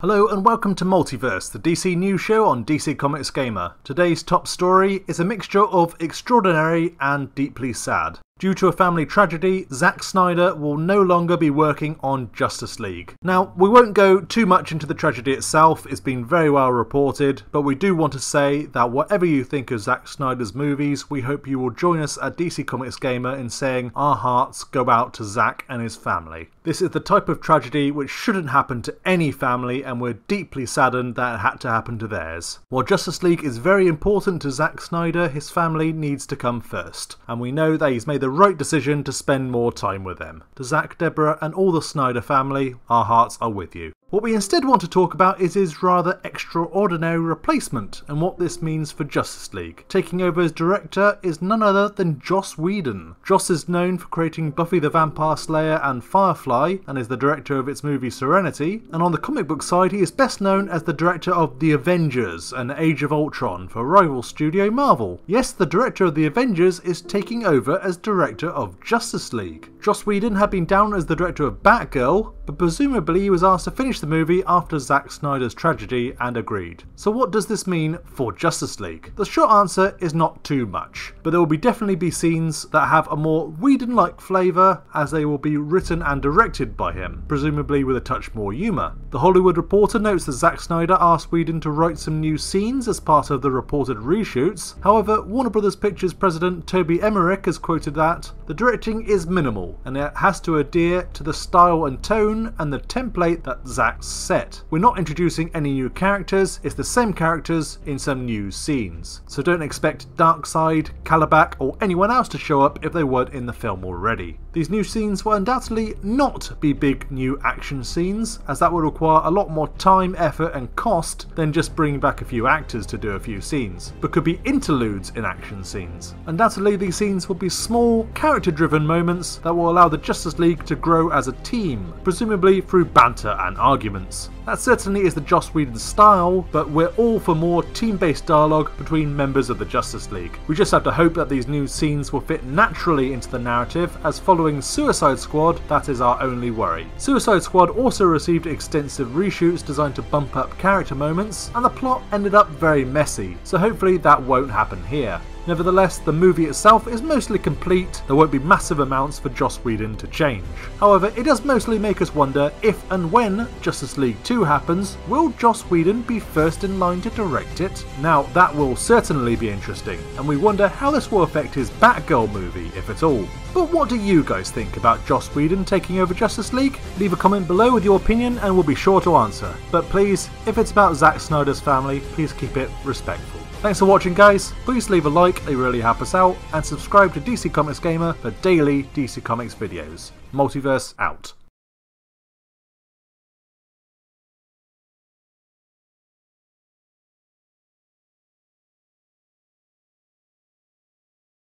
Hello and welcome to Multiverse, the DC news show on DC Comics Gamer. Today's top story is a mixture of extraordinary and deeply sad. Due to a family tragedy, Zack Snyder will no longer be working on Justice League. Now, we won't go too much into the tragedy itself, it's been very well reported, but we do want to say that whatever you think of Zack Snyder's movies, we hope you will join us at DC Comics Gamer in saying our hearts go out to Zack and his family. This is the type of tragedy which shouldn't happen to any family, and we're deeply saddened that it had to happen to theirs. While Justice League is very important to Zack Snyder, his family needs to come first, and we know that he's made the the right decision to spend more time with them. To Zack, Deborah, and all the Snyder family, our hearts are with you. What we instead want to talk about is his rather extraordinary replacement and what this means for Justice League. Taking over as director is none other than Joss Whedon. Joss is known for creating Buffy the Vampire Slayer and Firefly and is the director of its movie Serenity. And on the comic book side, he is best known as the director of The Avengers and Age of Ultron for rival studio Marvel. Yes, the director of The Avengers is taking over as director of Justice League. Joss Whedon had been down as the director of Batgirl, but presumably he was asked to finish the movie after Zack Snyder's tragedy and agreed. So what does this mean for Justice League? The short answer is not too much, but there will be definitely be scenes that have a more Whedon-like flavour as they will be written and directed by him, presumably with a touch more humour. The Hollywood Reporter notes that Zack Snyder asked Whedon to write some new scenes as part of the reported reshoots. However, Warner Brothers Pictures president Toby Emmerich has quoted that the directing is minimal and it has to adhere to the style and tone and the template that Zack set. We're not introducing any new characters, it's the same characters in some new scenes. So don't expect Darkseid, Kalibak, or anyone else to show up if they weren't in the film already. These new scenes will undoubtedly not be big new action scenes, as that would require a lot more time, effort, and cost than just bringing back a few actors to do a few scenes, but could be interludes in action scenes. Undoubtedly, these scenes will be small, character driven moments that will allow the Justice League to grow as a team, presumably through banter and arguments. That certainly is the Joss Whedon style, but we're all for more team based dialogue between members of the Justice League. We just have to hope that these new scenes will fit naturally into the narrative, as following Suicide Squad, that is our only worry. Suicide Squad also received extensive reshoots designed to bump up character moments, and the plot ended up very messy, so hopefully that won't happen here. Nevertheless, the movie itself is mostly complete, there won't be massive amounts for Joss Whedon to change. However, it does mostly make us wonder if and when Justice League 2 happens, will Joss Whedon be first in line to direct it? Now, that will certainly be interesting, and we wonder how this will affect his Batgirl movie, if at all. But what do you guys think about Joss Whedon taking over Justice League? Leave a comment below with your opinion and we'll be sure to answer. But please, if it's about Zack Snyder's family, please keep it respectful. Thanks for watching guys, please leave a like, they really help us out, and subscribe to DC Comics Gamer for daily DC Comics videos. Multiverse out.